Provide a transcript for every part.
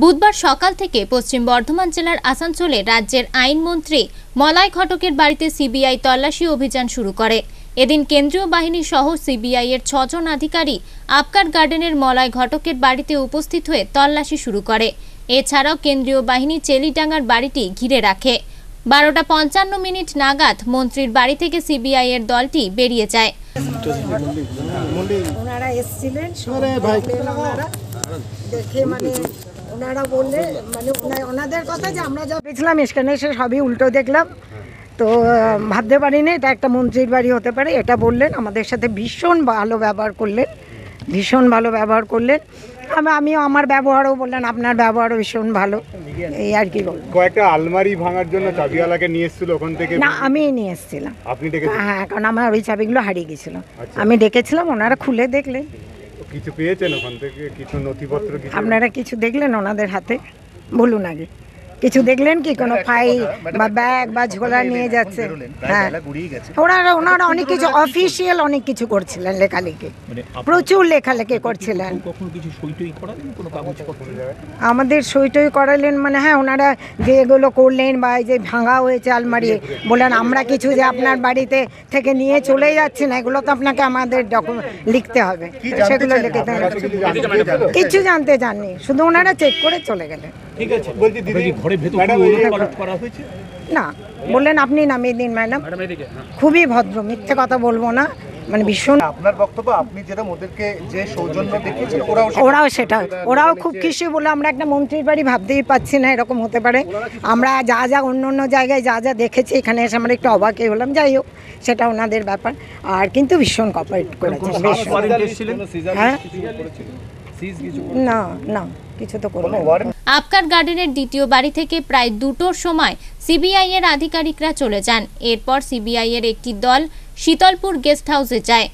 বুধবার সকাল থেকে পশ্চিম বর্ধমান জেলার আসানসোলে রাজ্যের আইনমন্ত্রী মলয় ঘটকের বাড়িতে সিবিআই তল্লাশি অভিযান শুরু করে। এদিন কেন্দ্রীয় বাহিনী সহ সিবিআই এর ছজন আধিকারিক আপকার গার্ডেনের মলয় ঘটকের বাড়িতে উপস্থিত হয়ে তল্লাশি শুরু করে। এছাড়াও কেন্দ্রীয় বাহিনী চেলিডাঙ্গার বাড়িটি ঘিরে রাখে। বারোটা পঞ্চান্ন মিনিট নাগাদ মন্ত্রীর বাড়ি থেকে সিবিআই এর দলটি বেরিয়ে যায়। ওনারা এসেছিলেন দেখে মানে ওনারা বললে মানে ওনা- ওনাদের কথা যে আমরা যা পেয়েছিলাম এখানে এসে সবই উল্টো দেখলাম। তো ভাবতে পারিনি এটা একটা মন্ত্রীর বাড়ি হতে পারে এটা বললেন। আমাদের সাথে ভীষণ ভালো ব্যবহার করলেন ভীষণ ভালো ব্যবহার করলেন। আমি আমিও আমার ব্যবহারও বললেন আপনার ব্যবহারও ভীষণ ভালো। এই আর কি বলব। কয়েকটা আলমারি ভাঙার জন্য চাবিওয়ালাকে নিয়ে এসেছিল ওখান থেকে? না আমি নিয়ে এসেছিলাম। আপনি হ্যাঁ কারণ আমার ওই চাবিগুলো হারিয়ে গেছিল। আচ্ছা। আমি ডেকেছিলাম ওনারা খুলে দেখলেন। কিছু পেয়েছেন ওখান থেকে? কিছু নথিপত্র আপনারা কিছু দেখলেন ওনাদের হাতে? বলুন আগে। কিছু দেখলেন কি? কোনো ফাইল বা ব্যাগ বা ঝোলা নিয়ে যাচ্ছে। হ্যাঁ। ওনারা ওনারা অনেক কিছু অফিসিয়াল অনেক কিছু করছিলেন লেখালেখি। প্রচুর লেখালেখি করছিলেন। আমাদের সইটই করালেন মানে হ্যাঁ ওনারা যে এগুলো করলেন বা এই যে ভাঙা হয়েছে আলমারি বললেন আমরা কিছু যে আপনার বাড়িতে থেকে নিয়ে চলে যাচ্ছি না এগুলো তো আপনাকে আমাদের ডকুমেন্ট লিখতে হবে। সেগুলো লিখে দেন। কিছু জানতে চাননি। শুধু ওনারা চেক করে চলে গেলেন। ঠিক আছে বলছি দিদি, ঘরে ভেতর করা হয়েছে? না বললেন আপনি নামিয়ে দিন ম্যাডাম। খুবই ভদ্র মিথ্যে কথা বলব না মানে ভীষণ আপনার বক্তব্য আপনি যেরকম ওদেরকে যে সৌজন্য দেখিয়েছেন ওরাও সেটা- ওরাও সেটা ওরাও খুব খুশি বলে আমরা একটা মন্ত্রীর বাড়ি ভাবতেই পাচ্ছি না এরকম হতে পারে। আমরা যা যা অন্য অন্য জায়গায় যা যা দেখেছি এখানে এসে আমরা একটু অবাকই হলাম যাই হোক সেটা ওনাদের ব্যাপার। আর কিন্তু ভীষণ কপারেট করেছে হ্যাঁ? না না। কিছু তো করবে আপকার গার্ডেনের দ্বিতীয় বাড়ি থেকে প্রায় দুটোর সময় সিবিআই এর আধিকারিকরা চলে যান। এরপর সিবিআই এর একটি দল শীতলপুর গেস্ট হাউসে যায়।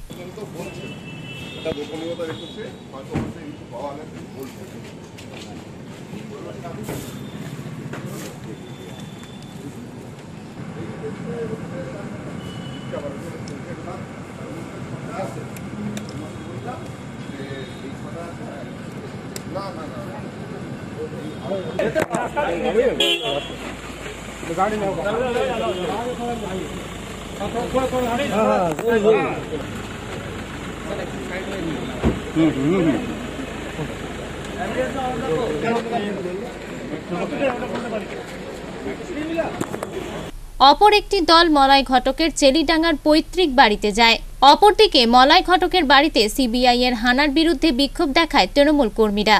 অপর একটি দল মলাই ঘটকের চেলিডাঙ্গার পৈতৃক বাড়িতে যায়। অপরদিকে মলয় ঘটকের বাড়িতে সিবিআই এর হানার বিরুদ্ধে বিক্ষোভ দেখায় তৃণমূল কর্মীরা।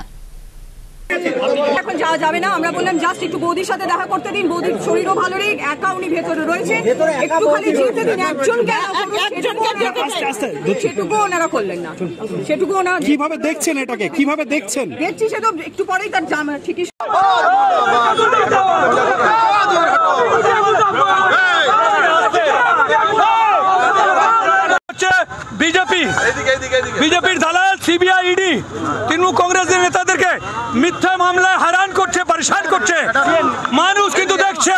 এখন যাওয়া যাবে না। আমরা বললাম জাস্ট একটু বৌদির সাথে দেখা করতে দিন। বৌদির শরীরও ভালো নেই একা উনি ভেতরে রয়েছে। একটু খালি যেতে দিন একজন সেটুকু ওনারা করলেন না। সেটুকু ওনারা কীভাবে দেখছেন এটাকে? কীভাবে দেখছেন? দেখছি সে তো একটু পরেই তার জামা ঠিকই হচ্ছে বিজেপি। বিজেপির দালাল সিবিআই ইডি তৃণমূল কংগ্রেসের নেতাদেরকে মিথ্যা মামলায় হারান করছে, পরেশান করছে। মানুষ কিন্তু দেখছে।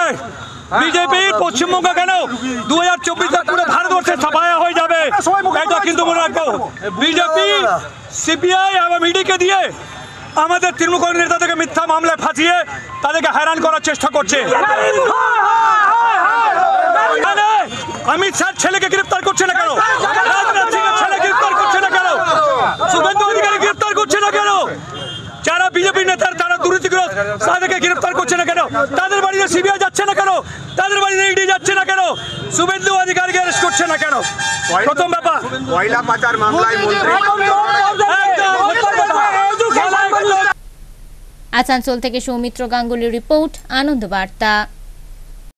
বিজেপি পশ্চিমবঙ্গ কেন দু হাজার চব্বিশে পুরো ভারতবর্ষে ছাপায়া হয়ে যাবে? এটা কিন্তু মনে রাখব বিজেপি সিবিআই এবং ইডিকে দিয়ে আমাদের তৃণমূল নেতাদেরকে মিথ্যা মামলায় ফাঁসিয়ে তাদেরকে হয়রান করার চেষ্টা করছে। এখানে অমিত শাহ ছেলেকে গ্রেফতার করছে না কেন রাজনাথ সিং এর ছেলে গ্রেফতার করছে না কেন শুভেন্দু অধিকারী গ্রেফতার করছে না কেন যারা বিজেপি নেতার তারা দুর্নীতিগ্রস্ত তাদেরকে গ্রেফতার করছে না কেন তাদের বাড়িতে সিবিআই যাচ্ছে না কেন তাদের বাড়িতে ইডি যাচ্ছে না কেন শুভেন্দু অধিকারকে অ্যারেস্ট করছে না কেন প্রথম ব্যাপার কয়লা পাচার মামলায়। আসানসোল থেকে সৌমিত্র গাঙ্গুলির রিপোর্ট আনন্দ বার্তা